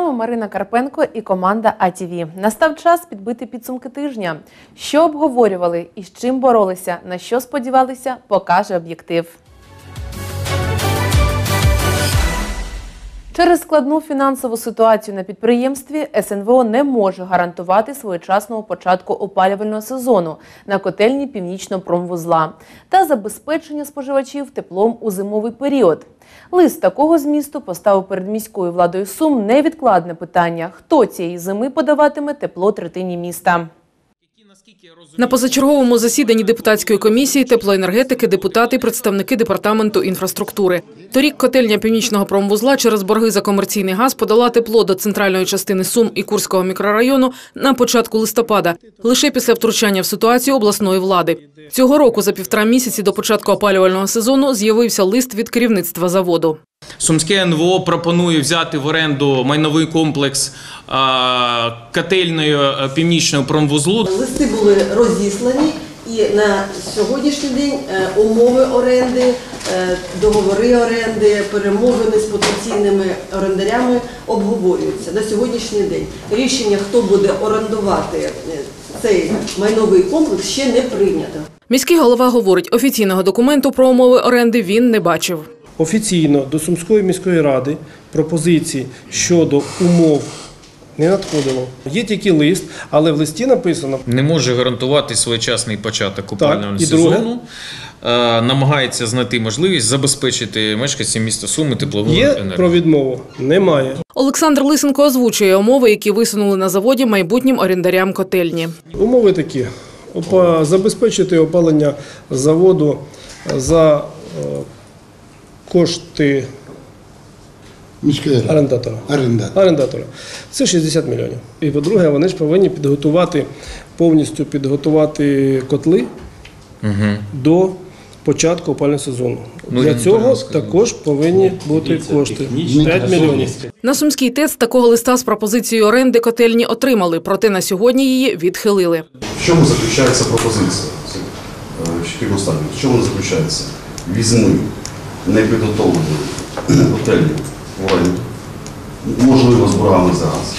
вами Марина Карпенко і команда АТВ. Настав час підбити підсумки тижня. Що обговорювали і з чим боролися, на що сподівалися, покаже об'єктив. Через складну фінансову ситуацію на підприємстві СНВО не може гарантувати своєчасного початку опалювального сезону на котельні північного промвузла та забезпечення споживачів теплом у зимовий період. Лист такого змісту поставив перед міською владою Сум невідкладне питання: хто цієї зими подаватиме тепло третині міста. На позачерговому засіданні депутатської комісії теплоенергетики депутати і представники департаменту інфраструктури. Торік котельня північного промвузла через борги за комерційний газ подала тепло до центральної частини Сум і Курського мікрорайону на початку листопада, лише після втручання в ситуацію обласної влади. Цього року за півтора місяці до початку опалювального сезону з'явився лист від керівництва заводу. Сумське НВО пропонує взяти в оренду майновий комплекс котельної північного промвузлу. Листи були розіслані, і на сьогоднішній день е, умови оренди, е, договори оренди, перемовини з потенційними орендарями обговорюються на сьогоднішній день. Рішення, хто буде орендувати е, цей майновий комплекс, ще не прийнято. Міський голова говорить, офіційного документу про умови оренди він не бачив. Офіційно до Сумської міської ради пропозиції щодо умов не надходило. Є тільки лист, але в листі написано Не може гарантувати своєчасний початок опалювального сезону. Намагається знайти можливість забезпечити мешканців міста Суми тепловою є енергією. про відмову. Немає. Олександр Лисенко озвучує умови, які висунули на заводі майбутнім орендарям котельні. Умови такі: Опа- забезпечити опалення заводу за е, кошти Міської ради. орендатора. Орендатор. орендатора. Це 60 мільйонів. І по-друге, вони ж повинні підготувати повністю підготувати котли до початку опалювального сезону. Ну, Для цього також повинні бути кошти 5 мільйонів. На Сумський ТЕЦ такого листа з пропозицією оренди котельні отримали, проте на сьогодні її відхилили. В чому заключається пропозиція? Е. В чому заключається? Візьми непідготовлені готелі в можливо, з за газ,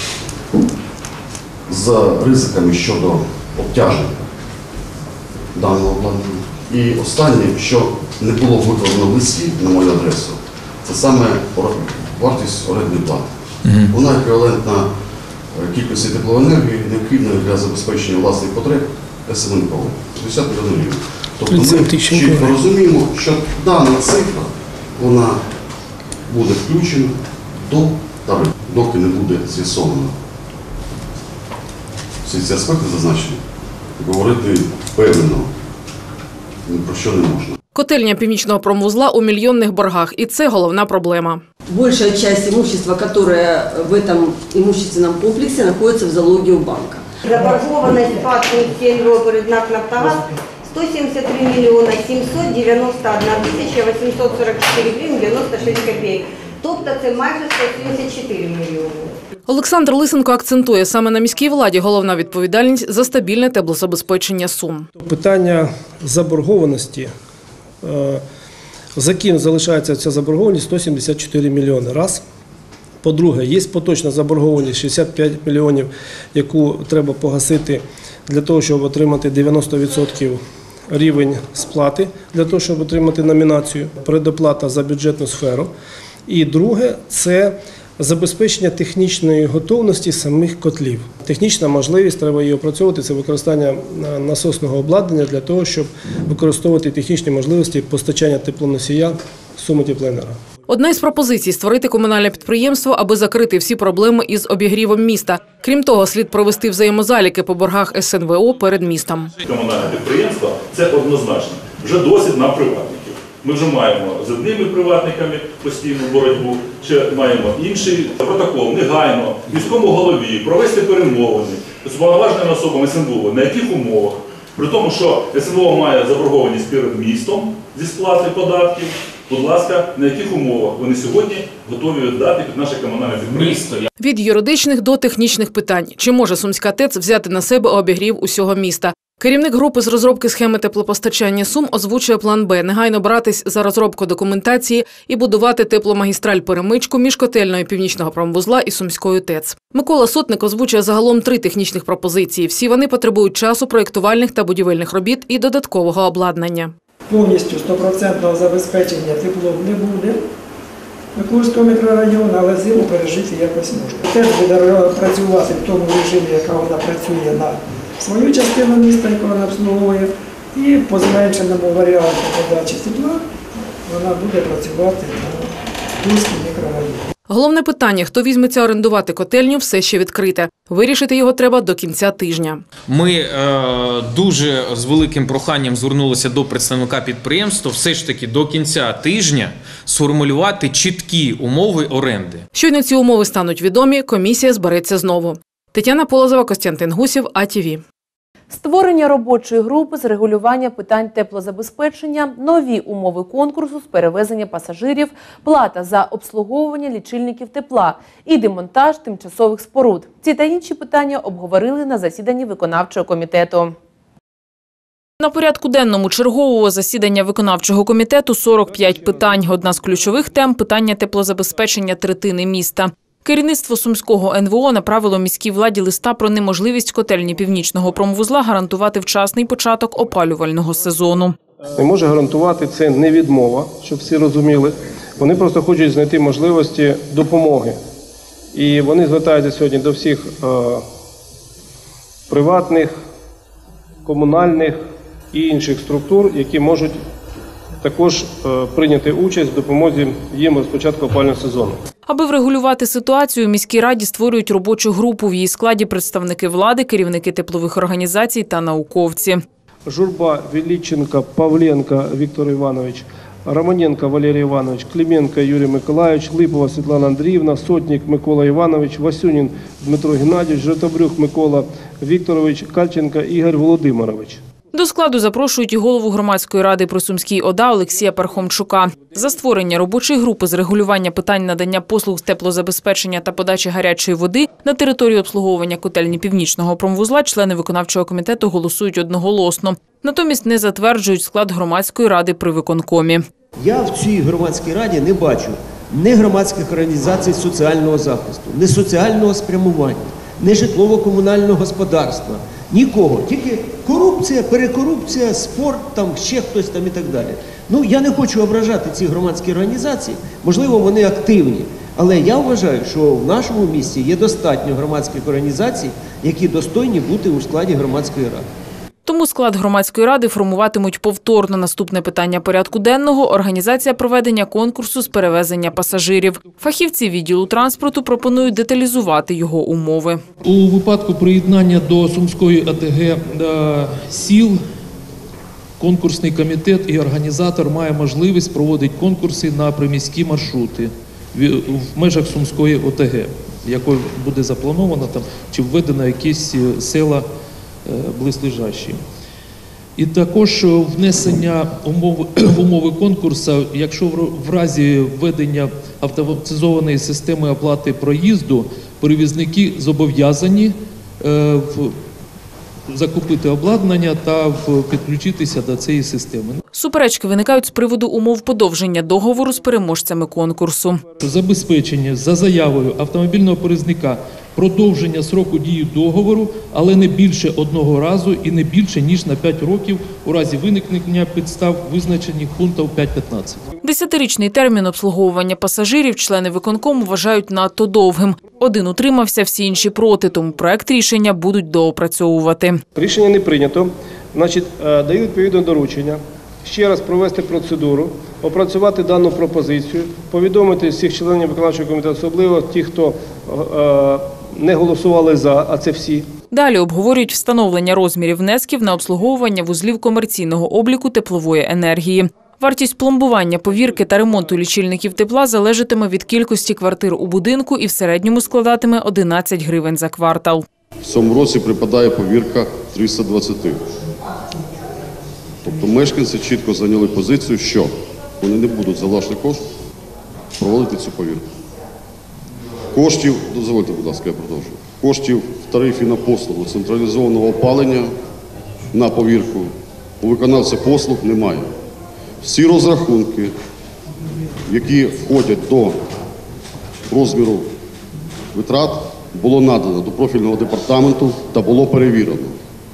з ризиками щодо обтяжень даного обладнання. І останнє, що не було викладено в листі на мою адресу, це саме вартість орендної плати. Вона еквівалентна е, кількості теплоенергії, необхідної для забезпечення власних потреб СМНКО. 60 мільйонів. Тобто ми чітко розуміємо, що дана цифра вона буде включена до тарифу, доки не буде з'ясовано. Всі ці аспекти зазначені. Говорити впевнено ні про що не можна. Котельня північного промвузла у мільйонних боргах, і це головна проблема. Большая часть имущества, которое в этом имущественном комплексе находится в залоге у банка. Заборгованность по СНВ перед НАК «Нафтогаз» 173 миллиона 791 тисяча 844 гривень 96 копійок. Тобто це майже 174 мільйони. Олександр Лисенко акцентує, саме на міській владі головна відповідальність за стабільне теплозабезпечення Сум. Питання заборгованості. е, За ким залишається ця заборгованість 174 мільйони. Раз. По-друге, є поточна заборгованість 65 мільйонів, яку треба погасити для того, щоб отримати 90% рівень сплати, для того, щоб отримати номінацію, предоплата за бюджетну сферу. І друге це забезпечення технічної готовності самих котлів. Технічна можливість, треба її опрацьовувати, це використання е, насосного обладнання для того, щоб використовувати технічні можливості постачання теплоносія суми теплоенерго. Одна із пропозицій створити комунальне підприємство, аби закрити всі проблеми із обігрівом міста. Крім того, слід провести взаємозаліки по боргах СНВО перед містом. комунальне підприємство це однозначно. Вже досить на приватників. Ми вже маємо з одними приватниками постійну боротьбу, ще маємо інший протокол негайно міському голові провести перемовини з повноваженими особами СНВО, на яких умовах. При тому, що СНВО має заборгованість перед містом зі сплати податків. Будь ласка, на яких умовах вони сьогодні готові віддати під наше комунальне підприємство? Від юридичних до технічних питань. Чи може Сумська ТЕЦ взяти на себе обігрів усього міста? Керівник групи з розробки схеми теплопостачання Сум озвучує план Б негайно братись за розробку документації і будувати тепломагістраль перемичку між котельною північного промвузла і Сумською ТЕЦ. Микола Сотник озвучує загалом три технічних пропозиції. Всі вони потребують часу проєктувальних та будівельних робіт і додаткового обладнання. Повністю стопроцентного забезпечення теплом не буде Микульського мікрорайону, але зиму пережити якось можна. Теж буде працювати в тому режимі, яка вона працює на свою частину міста, яку вона обслуговує, і по зменшеному варіанту подачі тепла вона буде працювати на Микульський мікрорайон. Головне питання: хто візьметься орендувати котельню, все ще відкрите. Вирішити його треба до кінця тижня. Ми е, дуже з великим проханням звернулися до представника підприємства все ж таки до кінця тижня сформулювати чіткі умови оренди. Щойно ці умови стануть відомі, комісія збереться знову. Тетяна Полозова, Костянтин Гусів, АТВ. Створення робочої групи з регулювання питань теплозабезпечення, нові умови конкурсу з перевезення пасажирів, плата за обслуговування лічильників тепла і демонтаж тимчасових споруд. Ці та інші питання обговорили на засіданні виконавчого комітету. На порядку денному чергового засідання виконавчого комітету 45 питань. Одна з ключових тем питання теплозабезпечення третини міста. Керівництво сумського НВО направило міській владі листа про неможливість котельні північного промвузла гарантувати вчасний початок опалювального сезону. Не може гарантувати це не відмова, щоб всі розуміли. Вони просто хочуть знайти можливості допомоги. І вони звертаються сьогодні до всіх е, приватних, комунальних і інших структур, які можуть також е, прийняти участь в допомозі їм розпочатку опалювального сезону. Аби врегулювати ситуацію, у міській раді створюють робочу групу. В її складі представники влади, керівники теплових організацій та науковці. Журба, Величенко, Павленко Віктор Іванович, Романенко Валерій Іванович, Клименко Юрій Миколайович, Липова Світлана Андріївна, Сотник Микола Іванович, Васюнін Дмитро Геннадійович, Жовтобрюх Микола Вікторович, Кальченко Ігор Володимирович. До складу запрошують і голову громадської ради при Сумській ОДА Олексія Пархомчука. За створення робочої групи з регулювання питань надання послуг з теплозабезпечення та подачі гарячої води на території обслуговування котельні північного промвузла члени виконавчого комітету голосують одноголосно. Натомість не затверджують склад громадської ради при виконкомі. Я в цій громадській раді не бачу ні громадських організацій соціального захисту, ні соціального спрямування, ні житлово-комунального господарства, нікого. Тільки корупція, перекорупція, спорт, там ще хтось там і так далі. Ну я не хочу ображати ці громадські організації, можливо, вони активні. Але я вважаю, що в нашому місті є достатньо громадських організацій, які достойні бути у складі громадської ради. Тому склад громадської ради формуватимуть повторно наступне питання порядку денного – організація проведення конкурсу з перевезення пасажирів. Фахівці відділу транспорту пропонують деталізувати його умови. У випадку приєднання до Сумської АТГ е, сіл конкурсний комітет і організатор має можливість проводити конкурси на приміські маршрути в межах Сумської ОТГ, якою буде заплановано там чи введено якісь е, села близлежащі. І також внесення умови, в умови конкурсу, якщо в- разі введення автоматизованої системи оплати проїзду, перевізники зобов'язані е, в- закупити обладнання та в- підключитися до цієї системи. Суперечки виникають з приводу умов подовження договору з переможцями конкурсу. Забезпечення за заявою автомобільного перевізника продовження сроку дії договору, але не більше одного разу і не більше ніж на 5 років у разі виникнення підстав, визначених пунктом 5.15. Десятирічний термін обслуговування пасажирів члени виконкому вважають надто довгим. Один утримався, всі інші проти, тому проект рішення будуть доопрацьовувати. Рішення не прийнято. Значить, е, даю відповідне доручення. Ще раз провести процедуру, опрацювати дану пропозицію, повідомити всіх членів виконавчого комітету, особливо ті, хто е, не голосували за, а це всі. Далі обговорюють встановлення розмірів внесків на обслуговування вузлів комерційного обліку теплової енергії. Вартість пломбування, повірки та ремонту лічильників тепла залежатиме від кількості квартир у будинку і в середньому складатиме 11 гривень за квартал. В цьому році припадає повірка 320. Тобто мешканці чітко зайняли позицію, що вони не будуть за власний кошт проводити цю повірку. Коштів, дозвольте, будь ласка, я продовжую. Коштів в тарифі на послугу централізованого опалення на повірку у виконавця послуг немає. Всі розрахунки, які входять до розміру витрат, було надано до профільного департаменту та було перевірено.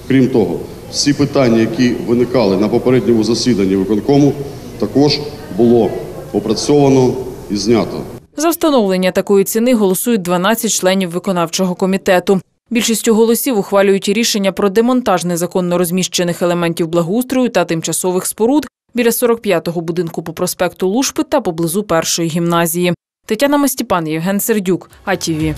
Крім того, всі питання, які виникали на попередньому засіданні виконкому, також було опрацьовано і знято. За встановлення такої ціни голосують 12 членів виконавчого комітету. Більшістю голосів ухвалюють рішення про демонтаж незаконно розміщених елементів благоустрою та тимчасових споруд біля 45-го будинку по проспекту Лушпи та поблизу першої гімназії. Тетяна Мастіпан, Євген Сердюк, АТВ.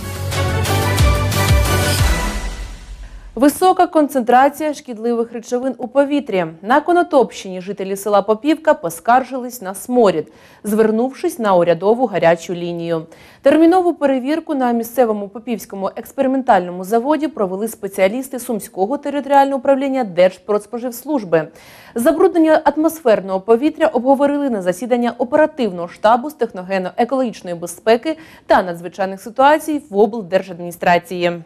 Висока концентрація шкідливих речовин у повітрі. На Конотопщині жителі села Попівка поскаржились на сморід, звернувшись на урядову гарячу лінію. Термінову перевірку на місцевому Попівському експериментальному заводі провели спеціалісти Сумського територіального управління Держпродспоживслужби. Забруднення атмосферного повітря обговорили на засідання оперативного штабу з техногенно-екологічної безпеки та надзвичайних ситуацій в облдержадміністрації.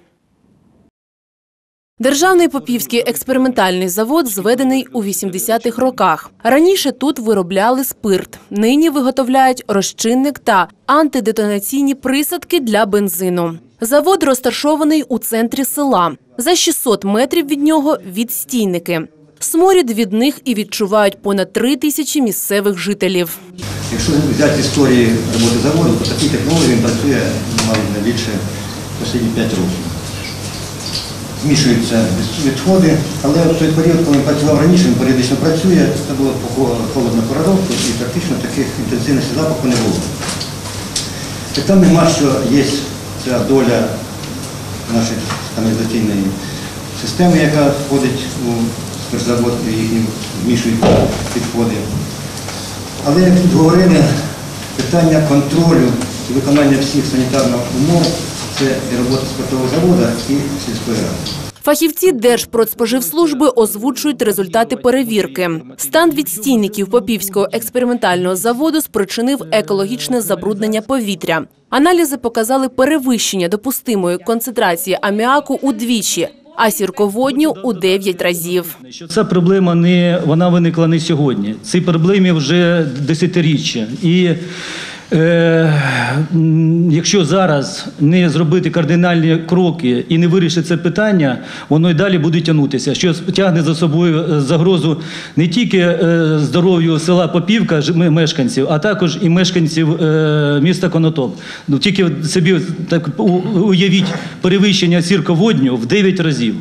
Державний Попівський експериментальний завод зведений у 80-х роках. Раніше тут виробляли спирт. Нині виготовляють розчинник та антидетонаційні присадки для бензину. Завод розташований у центрі села. За 600 метрів від нього відстійники. Сморід від них і відчувають понад три тисячі місцевих жителів. Якщо взяти історії роботи заводу, то такій технології він працює, мабуть, найбільше останні 5 років. Змішуються відходи, але в той період, коли він працював раніше, він періодично працює, це було холодна пора і практично таких інтенсивності запаху не було. Питань нема, що є ця доля нашої каналізаційної системи, яка входить у спиртзавод і їхні змішують відходи. Але як тут говорили, питання контролю і виконання всіх санітарних умов це і робота спиртового заводу і сільської ради. Фахівці Держпродспоживслужби озвучують результати перевірки. Стан відстійників Попівського експериментального заводу спричинив екологічне забруднення повітря. Аналізи показали перевищення допустимої концентрації аміаку удвічі, а сірководню у 9 разів. Ця проблема не вона виникла не сьогодні. Цій проблемі вже десятиріччя. І якщо зараз не зробити кардинальні кроки і не вирішити це питання, воно й далі буде тягнутися, що тягне за собою е, загрозу не тільки е, здоров'ю села Попівка, мешканців, а також і мешканців е, міста Конотоп. Ну тільки собі так уявіть перевищення сірководню в 9 разів.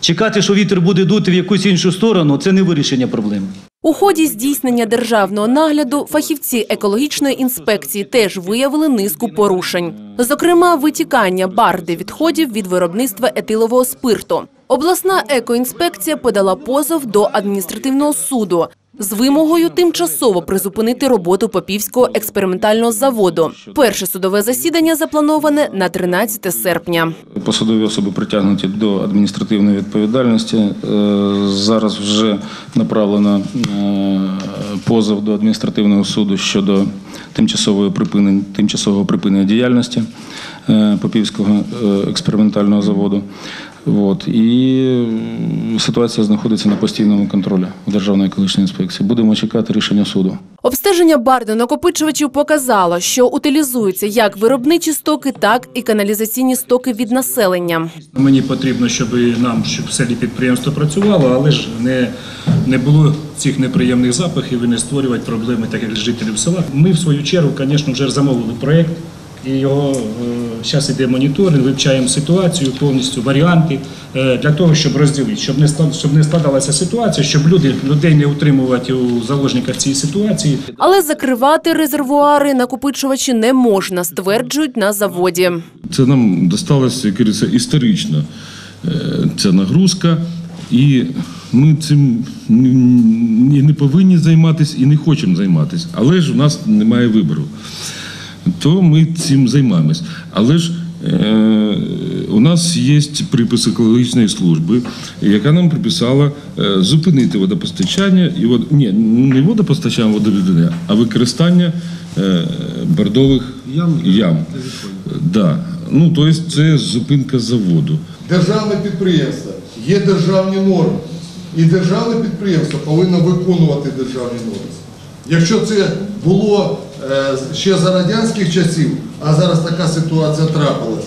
Чекати, що вітер буде дути в якусь іншу сторону, це не вирішення проблеми. У ході здійснення державного нагляду фахівці екологічної інспекції теж виявили низку порушень. Зокрема, витікання барди відходів від виробництва етилового спирту. Обласна екоінспекція подала позов до адміністративного суду з вимогою тимчасово призупинити роботу Попівського експериментального заводу. Перше судове засідання заплановане на 13 серпня. Посадові особи притягнуті до адміністративної відповідальності. Е, Зараз вже направлено е, позов до адміністративного суду щодо тимчасового припинення, тимчасового припинення діяльності е, Попівського експериментального заводу. От. І ситуація знаходиться на постійному контролі в Державної екологічної інспекції. Будемо чекати рішення суду. Обстеження барди накопичувачів показало, що утилізуються як виробничі стоки, так і каналізаційні стоки від населення. Мені потрібно, щоб нам, щоб в селі підприємство працювало, але ж не, не було цих неприємних запахів і не створювати проблеми, так як жителів села. Ми, в свою чергу, звісно, вже замовили проєкт, і його зараз іде моніторинг, вивчаємо ситуацію повністю, варіанти е, для того, щоб розділити, щоб не щоб не складалася ситуація, щоб люди людей не утримувати у заложниках цієї ситуації. Але закривати резервуари накопичувачі не можна, стверджують на заводі. Це нам досталося, як говориться, історично е, ця нагрузка, і ми цим і не повинні займатися, і не хочемо займатися. Але ж у нас немає вибору. То ми цим займаємось. Але ж е, у нас є припис екологічної служби, яка нам приписала е, зупинити водопостачання і вод... Ні, не водопостачання водовідведення, а використання е, бордових ям. Да. Ну, тобто це зупинка заводу. Державне підприємство, є державні норми. І державне підприємство повинно виконувати державні норми. Якщо це було е, ще за радянських часів, а зараз така ситуація трапилась,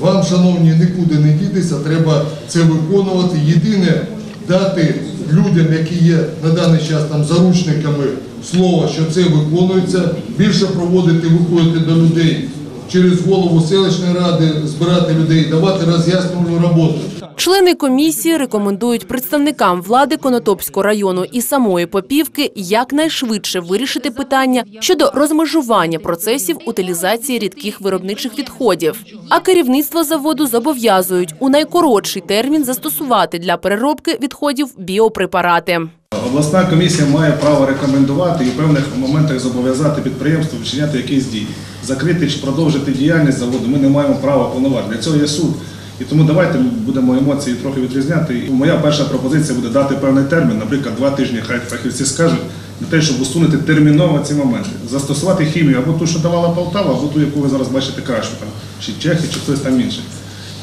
вам, шановні, нікуди не дітися, треба це виконувати. Єдине дати людям, які є на даний час там заручниками слова, що це виконується, більше проводити, виходити до людей через голову селищної ради, збирати людей, давати роз'яснювальну роботу. Члени комісії рекомендують представникам влади Конотопського району і самої Попівки якнайшвидше вирішити питання щодо розмежування процесів утилізації рідких виробничих відходів. А керівництво заводу зобов'язують у найкоротший термін застосувати для переробки відходів біопрепарати. Обласна комісія має право рекомендувати і в певних моментах зобов'язати підприємство вчиняти якісь дії. Закрити чи продовжити діяльність заводу ми не маємо права повноважень. Для цього є суд. І тому давайте будемо емоції трохи відрізняти. Моя перша пропозиція буде дати певний термін, наприклад, два тижні, хай фахівці скажуть, на те, щоб усунути терміново ці моменти. Застосувати хімію або ту, що давала Полтава, або ту, яку ви зараз бачите кращу, там, чи Чехи, чи хтось там інший.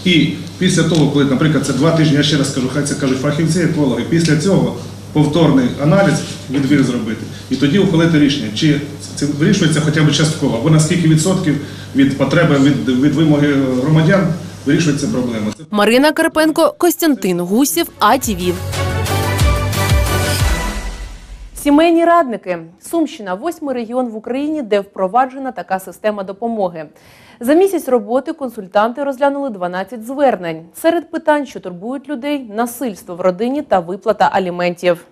І після того, коли, наприклад, це два тижні, я ще раз скажу, хай це кажуть фахівці, екологи, після цього повторний аналіз, відбір зробити, і тоді ухвалити рішення, чи це вирішується хоча б частково, або на скільки відсотків від потреби, від, від вимоги громадян вирішується проблема. Марина Карпенко, Костянтин Гусів, АТВ. Сімейні радники. Сумщина восьмий регіон в Україні, де впроваджена така система допомоги. За місяць роботи консультанти розглянули 12 звернень. Серед питань, що турбують людей, насильство в родині та виплата аліментів.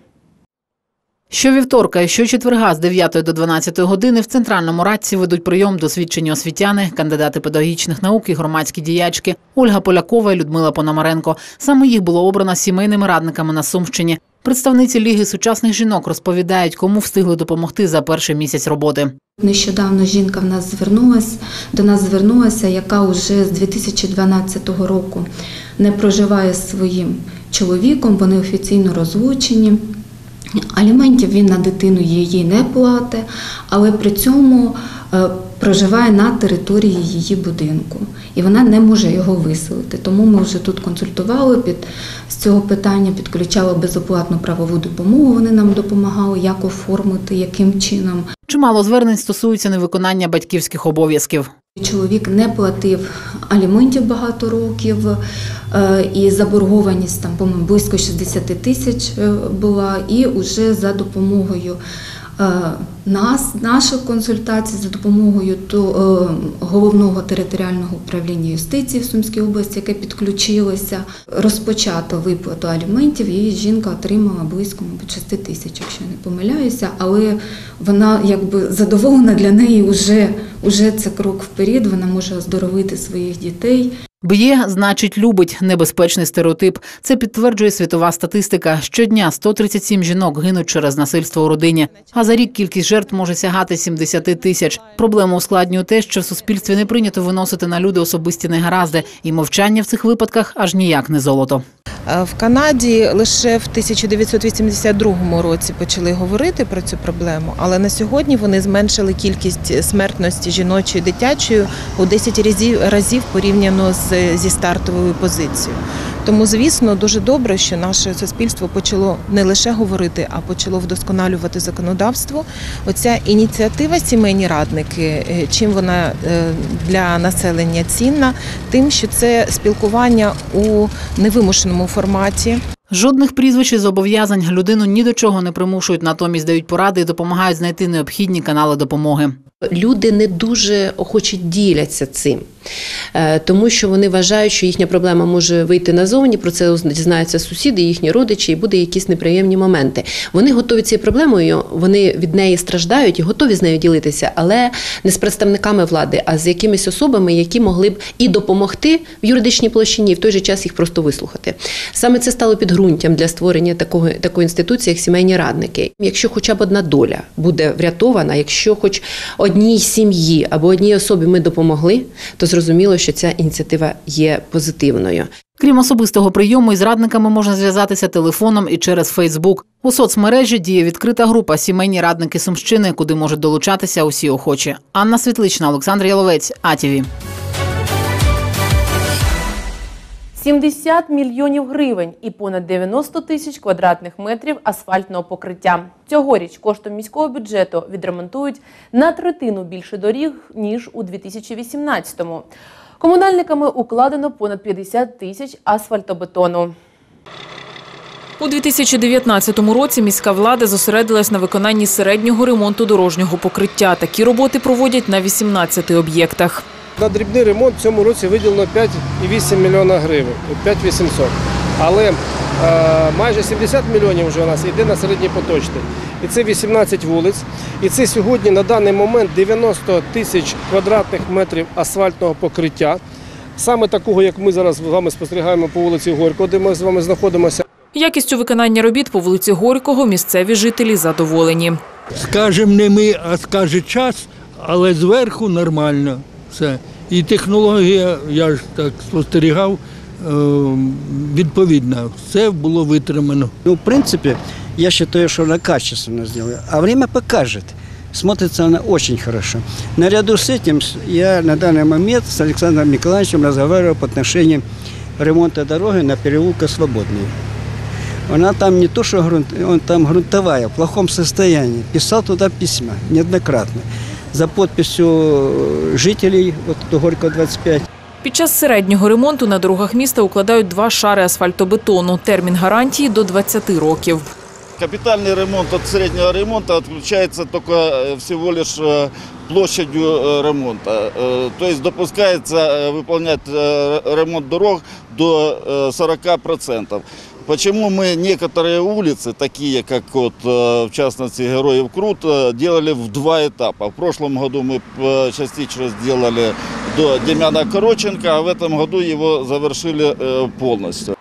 Щовівторка і щочетверга з 9 до 12 години в центральному радці ведуть прийом досвідчені освітяни, кандидати педагогічних наук і громадські діячки Ольга Полякова і Людмила Пономаренко. Саме їх було обрано сімейними радниками на Сумщині. Представниці Ліги сучасних жінок розповідають, кому встигли допомогти за перший місяць роботи. Нещодавно жінка в нас звернулась до нас звернулася, яка вже з 2012 року не проживає з своїм чоловіком. Вони офіційно розлучені. Аліментів він на дитину її не платить, але при цьому проживає на території її будинку, і вона не може його виселити. Тому ми вже тут консультували під з цього питання, підключали безоплатну правову допомогу. Вони нам допомагали, як оформити, яким чином. Чимало звернень стосуються невиконання батьківських обов'язків. Чоловік не платив аліментів багато років, е, і заборгованість там, близько 60 тисяч е, була. І вже за допомогою е, нас, наших консультацій, за допомогою то, головного територіального управління юстиції в Сумській області, яке підключилося, розпочато виплату аліментів, і жінка отримала близько мабуть, 6 тисяч, якщо не помиляюся, але вона якби задоволена для неї вже, вже це крок вперед, вона може оздоровити своїх дітей. Б'є, значить, любить небезпечний стереотип. Це підтверджує світова статистика. Щодня 137 жінок гинуть через насильство у родині. А за рік кількість жертв може сягати 70 тисяч. Проблему ускладнює те, що в суспільстві не прийнято виносити на люди особисті негаразди, і мовчання в цих випадках аж ніяк не золото. В Канаді лише в 1982 році почали говорити про цю проблему, але на сьогодні вони зменшили кількість смертності жіночої дитячої у 10 разів, разів порівняно з, зі стартовою позицією. Тому, звісно, дуже добре, що наше суспільство почало не лише говорити, а почало вдосконалювати законодавство. Оця ініціатива сімейні радники, е, чим вона е, для населення цінна, тим, що це спілкування у невимушеному форматі. Жодних прізвищ і зобов'язань людину ні до чого не примушують, натомість дають поради і допомагають знайти необхідні канали допомоги. Люди не дуже охоче діляться цим, Е, тому що вони вважають, що їхня проблема може вийти назовні, про це дізнаються сусіди, їхні родичі, і буде якісь неприємні моменти. Вони готові цією проблемою, вони від неї страждають і готові з нею ділитися, але не з представниками влади, а з якимись особами, які могли б і допомогти в юридичній площині, і в той же час їх просто вислухати. Саме це стало підґрунтям для створення такого такої інституції, як сімейні радники. Якщо хоча б одна доля буде врятована, якщо хоч одній сім'ї або одній особі ми допомогли, то зрозуміло, що ця ініціатива є позитивною. Крім особистого прийому, із радниками можна зв'язатися телефоном і через Фейсбук. У соцмережі діє відкрита група Сімейні радники Сумщини, куди можуть долучатися усі охочі. Анна Світлична, Олександр Яловець, АТВ. 70 мільйонів гривень і понад 90 тисяч квадратних метрів асфальтного покриття. Цьогоріч коштом міського бюджету відремонтують на третину більше доріг ніж у 2018-му. Комунальниками укладено понад 50 тисяч асфальтобетону. У 2019 році міська влада зосередилась на виконанні середнього ремонту дорожнього покриття. Такі роботи проводять на 18 об'єктах. На дрібний ремонт в цьому році виділено 5,8 мільйона гривень, 5,800. Але е, майже 70 мільйонів вже у нас йде на середній поточний. І це 18 вулиць. І це сьогодні на даний момент 90 тисяч квадратних метрів асфальтного покриття. Саме такого, як ми зараз з вами спостерігаємо по вулиці Горького, де ми з вами знаходимося. Якістю виконання робіт по вулиці Горького місцеві жителі задоволені. Скажем, не ми, а скаже час, але зверху нормально все. І технологія, я ж так спостерігав, е, відповідна. Все було витримано. Ну, в принципе, я считаю, что она качественно сделала. А время покажет. Смотрится она очень хорошо. Наряду с этим с- я на данный момент с Александром Николаевичем разговаривал по отношению ремонта дороги на переулка Свободный. Она там не то, что грунт, он там грунтовая, в плохом состоянии. Писал туда письма неоднократно. За подписью э, жителей, вот до Горького 25. Під час середнього ремонту на дорогах міста укладають два шари асфальтобетону. Термін гарантії до 20 років. Капитальный ремонт от среднего ремонта отключается только э, всего лишь э, площадью э, ремонта. Э, То есть допускается э, выполнять э, ремонт дорог до э, 40%. Почему мы некоторые улицы, такие как вот, э, в частности Героев Крут, э, делали в два этапа. В прошлом году мы э, частично сделали до Демьяна Короченко, а в этом году его завершили э, полностью.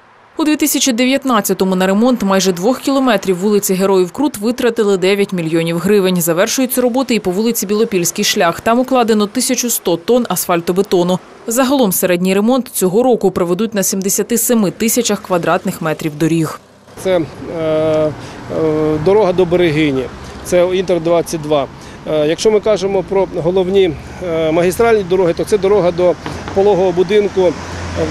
У 2019-му на ремонт майже двох кілометрів вулиці Героїв Крут витратили 9 мільйонів гривень. Завершуються роботи і по вулиці Білопільський шлях. Там укладено 1100 тонн асфальтобетону. Загалом середній ремонт цього року проведуть на 77 тисячах квадратних метрів доріг. Це е, е, дорога до Берегині, це Інтер-22. Е, якщо ми кажемо про головні е, магістральні дороги, то це дорога до пологового будинку е,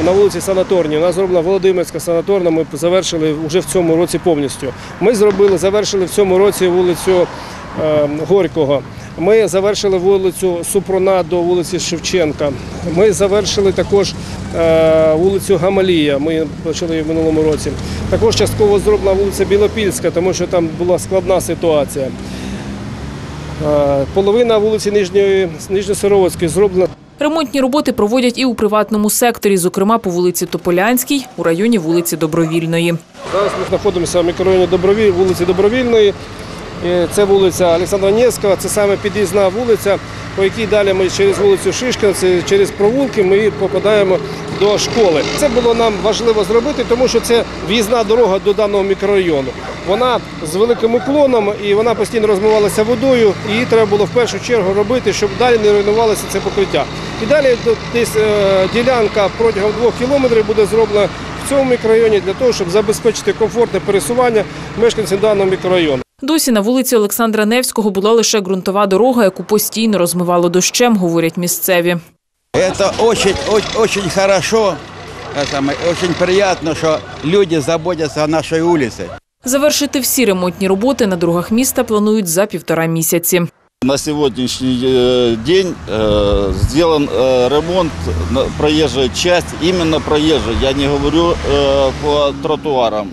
на вулиці Санаторній. У нас зроблена Володимирська санаторна, ми завершили вже в цьому році повністю. Ми зробили, завершили в цьому році вулицю Горького. Ми завершили вулицю Супруна до вулиці Шевченка. Ми завершили також вулицю Гамалія. Ми почали її в минулому році. Також частково зроблена вулиця Білопільська, тому що там була складна ситуація. Е, Половина вулиці Нижньої Нижньосировицької зроблена. Ремонтні роботи проводять і у приватному секторі, зокрема по вулиці Тополянській, у районі вулиці Добровільної. Зараз ми знаходимося в мікрорайоні Добровіль, вулиці Добровільної. Це вулиця Олександра Невського, це саме під'їзна вулиця, по якій далі ми через вулицю Шишкіна, через провулки ми попадаємо до школи. Це було нам важливо зробити, тому що це в'їзна дорога до даного мікрорайону. Вона з великим уклоном і вона постійно розмивалася водою. Її треба було в першу чергу робити, щоб далі не руйнувалося це покриття. І далі десь е, ділянка протягом двох кілометрів буде зроблена в цьому мікрорайоні для того, щоб забезпечити комфортне пересування мешканців даного мікрорайону. Досі на вулиці Олександра Невського була лише ґрунтова дорога, яку постійно розмивало дощем, говорять місцеві. Це дуже, дуже, очень хорошо, дуже приємно, что люди заботяться о нашій вулиці. Завершити всі ремонтні роботи на дорогах міста планують за півтора місяці. На сегодняшний э, день э, сделан э, ремонт на проезжей часть, именно проезжей, я не говорю по тротуарам,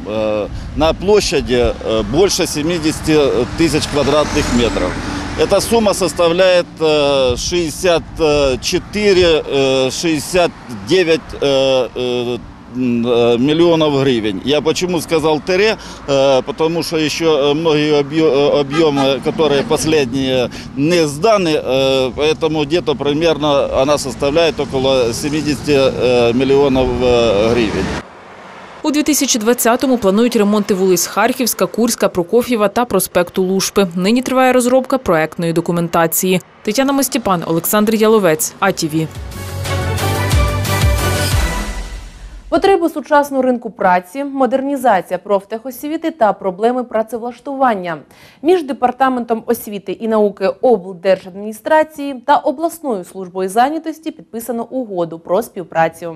на площади больше 70 тысяч квадратных метров. Эта сумма составляет э, 64, э, 69 э, э, м, э, миллионов гривен. Я почему сказал ТР? Э, Потому что еще э, многие объё- э, объемы, которые последние, не сданы, э, поэтому где-то примерно она составляет около 70 э, миллионов э, гривен. У 2020-му планують ремонти вулиць Харківська, Курська, Прокоф'єва та проспекту Лушпи. Нині триває розробка проектної документації. Тетяна Мостіпан, Олександр Яловець, АТВ. Потреби сучасного ринку праці, модернізація профтехосвіти та проблеми працевлаштування між департаментом освіти і науки облдержадміністрації та обласною службою зайнятості підписано угоду про співпрацю.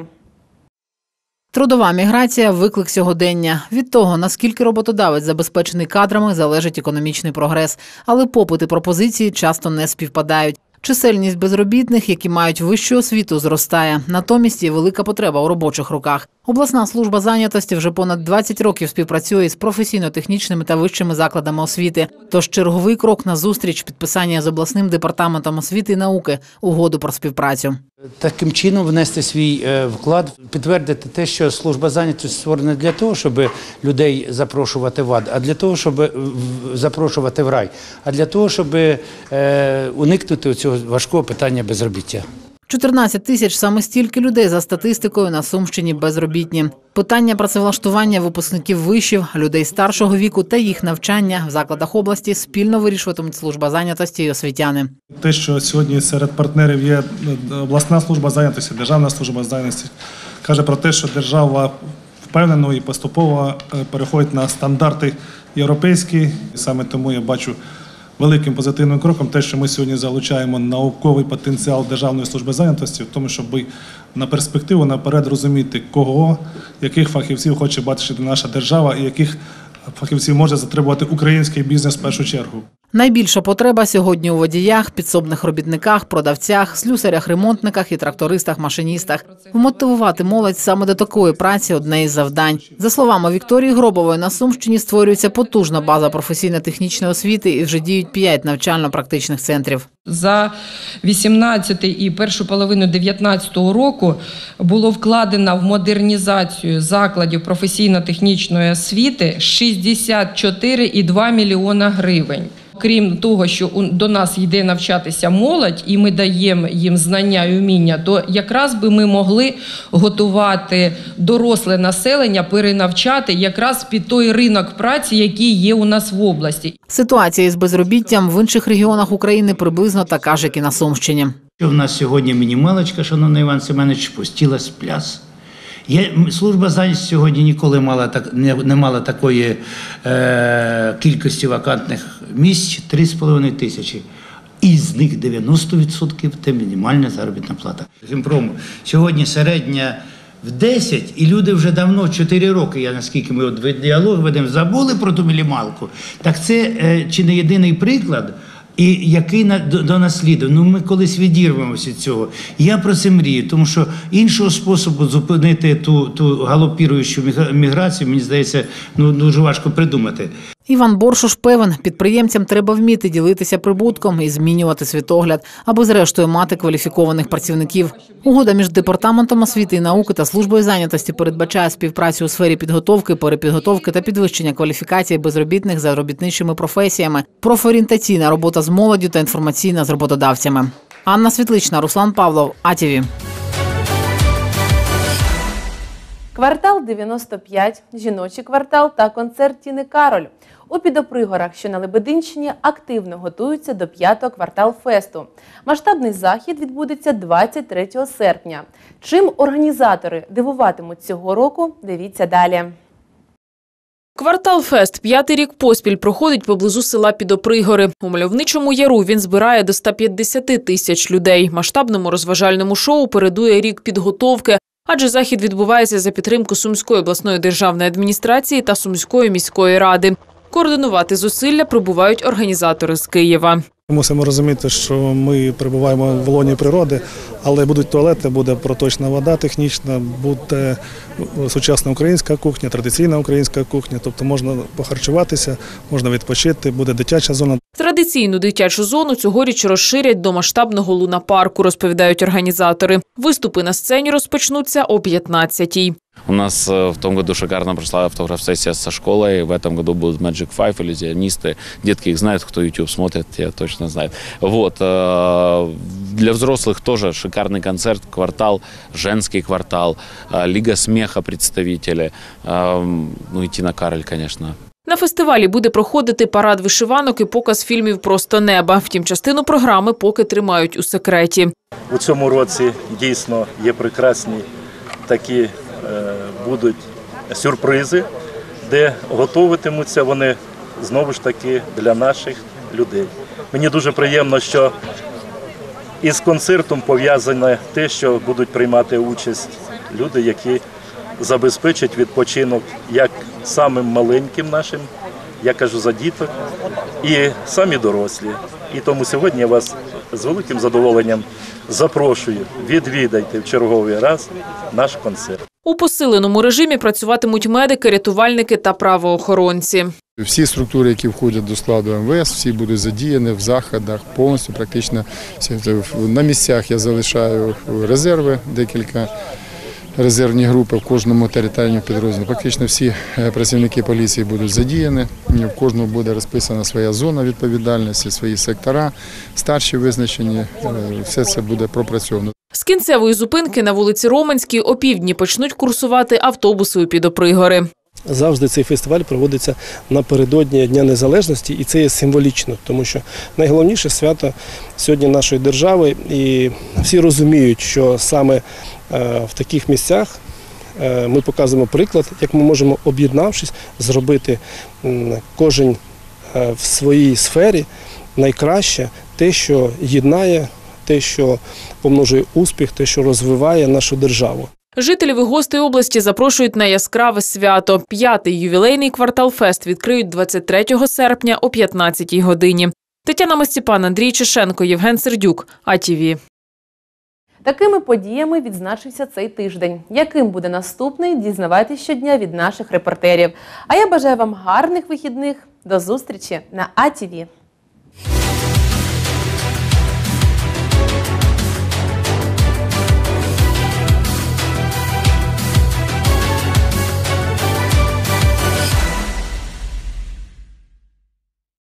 Трудова міграція виклик сьогодення. Від того, наскільки роботодавець забезпечений кадрами, залежить економічний прогрес, але попит і пропозиції часто не співпадають. Чисельність безробітних, які мають вищу освіту, зростає. Натомість є велика потреба у робочих руках. Обласна служба зайнятості вже понад 20 років співпрацює з професійно-технічними та вищими закладами освіти. Тож черговий крок на зустріч підписання з обласним департаментом освіти і науки угоду про співпрацю. Таким чином внести свій е, вклад, підтвердити те, що служба зайнятості створена для того, щоб людей запрошувати в ад, а для того, щоб е, запрошувати в рай, а для того, щоб е, уникнути цього важкого питання безробіття. 14 тисяч саме стільки людей за статистикою на Сумщині безробітні. Питання працевлаштування випускників вишів, людей старшого віку та їх навчання в закладах області спільно вирішуватимуть служба зайнятості і освітяни. Те, що сьогодні серед партнерів є е, обласна служба зайнятості, державна служба зайнятості, каже про те, що держава впевнено і поступово е, переходить на стандарти європейські. Саме тому я бачу великим позитивним кроком те, що ми сьогодні залучаємо науковий потенціал Державної служби зайнятості, в тому, щоб на перспективу наперед розуміти, кого, яких фахівців хоче бачити наша держава і яких фахівців може затребувати український бізнес в першу чергу. Найбільша потреба сьогодні у водіях, підсобних робітниках, продавцях, слюсарях, ремонтниках і трактористах, машиністах. Вмотивувати молодь саме до такої праці одне із завдань. За словами Вікторії Гробової, на Сумщині створюється потужна база професійно-технічної освіти і вже діють п'ять навчально-практичних центрів. За 18 і першу половину 19 року було вкладено в модернізацію закладів професійно-технічної освіти 64,2 мільйона гривень. Крім того, що у- до нас йде навчатися молодь, і ми даємо їм знання і уміння, то якраз би ми могли готувати доросле населення, перенавчати якраз під той ринок праці, який є у нас в області. Ситуація із безробіттям в інших регіонах України приблизно така ж, як і на Сумщині. Що в нас сьогодні мінімалочка, шановний Іван Семенович, пустілась пляс. Є, служба зайнятості сьогодні ніколи мала так, не, не мала такої е, кількості вакантних місць 3,5 тисячі. Із них 90% – це мінімальна заробітна плата. Хімпрому. Сьогодні середня в 10, і люди вже давно, 4 роки, я наскільки ми от діалог ведемо, забули про ту мінімалку. Так це е, чи не єдиний приклад, і який на, до, до нас слідує. Ну ми колись відірвемося від цього. Я про це мрію, тому що іншого способу зупинити ту, ту галопіруючу міграцію, мені здається, ну дуже важко придумати. Іван Боршуш певен, підприємцям треба вміти ділитися прибутком і змінювати світогляд, аби зрештою мати кваліфікованих працівників. Угода між департаментом освіти і науки та службою зайнятості передбачає співпрацю у сфері підготовки, перепідготовки та підвищення кваліфікації безробітних за робітничими професіями, профорієнтаційна робота з молоддю та інформаційна з роботодавцями. Анна Світлична, Руслан Павлов, АТВ. Квартал 95, жіночий квартал та концерт Тіни Кароль. У Підопригорах, що на Лебединщині, активно готуються до п'ятого Квартал Фесту. Масштабний захід відбудеться 23 серпня. Чим організатори дивуватимуть цього року, дивіться далі. Квартал Фест п'ятий рік поспіль проходить поблизу села Підопригори. У мальовничому яру він збирає до 150 тисяч людей. Масштабному розважальному шоу передує рік підготовки, адже захід відбувається за підтримку Сумської обласної державної адміністрації та Сумської міської ради. Координувати зусилля прибувають організатори з Києва. Мусимо розуміти, що ми перебуваємо в лоні природи, але будуть туалети, буде проточна вода технічна, буде сучасна українська кухня, традиційна українська кухня, тобто можна похарчуватися, можна відпочити, буде дитяча зона. Традиційну дитячу зону цьогоріч розширять до масштабного луна-парку, розповідають організатори. Виступи на сцені розпочнуться о 15-й. У нас э, в том году шикарно прошла автограф-сессия со школой. В этом году будут Magic Five, иллюзионисты. Детки их знают, кто YouTube смотрит, те точно знают. Вот. э, Для взрослых тоже шикарный концерт, квартал, женский квартал, э, Лига смеха представители. э, Ну и Тина Кароль, конечно. На фестивалі буде проходити парад вишиванок і показ фільмів Просто неба. Втім, частину програми поки тримають у секреті. У цьому році дійсно є прекрасні такі е, будуть сюрпризи, де готуватимуться вони знову ж таки для наших людей. Мені дуже приємно, що із концертом пов'язане те, що будуть приймати участь люди, які забезпечить відпочинок як самим маленьким нашим, я кажу за діток, і самі дорослі. І тому сьогодні я вас з великим задоволенням запрошую, відвідайте в черговий раз наш концерт. У посиленому режимі працюватимуть медики, рятувальники та правоохоронці. Всі структури, які входять до складу МВС, всі будуть задіяні в заходах повністю. Практично на місцях я залишаю резерви, декілька резервні групи в кожному територіальному підрозділі. Практично всі е, працівники поліції будуть задіяні. В кожному буде розписана своя зона відповідальності, свої сектора, старші визначені. Е, Все це буде пропрацьовано. З кінцевої зупинки на вулиці Романській опівдні почнуть курсувати автобуси у підопригори. Завжди цей фестиваль проводиться напередодні Дня Незалежності, і це є символічно, тому що найголовніше свято сьогодні нашої держави, і всі розуміють, що саме е, в таких місцях е, ми показуємо приклад, як ми можемо, об'єднавшись, зробити кожен е, в своїй сфері найкраще те, що єднає, те, що помножує успіх, те, що розвиває нашу державу. Жителів і гостей області запрошують на яскраве свято. П'ятий ювілейний квартал Фест відкриють 23 серпня о 15 годині. Тетяна Мастіпан, Андрій Чешенко, Євген Сердюк. АТВ. Такими подіями відзначився цей тиждень. Яким буде наступний, дізнавайтесь щодня від наших репортерів. А я бажаю вам гарних вихідних. До зустрічі на АТВ.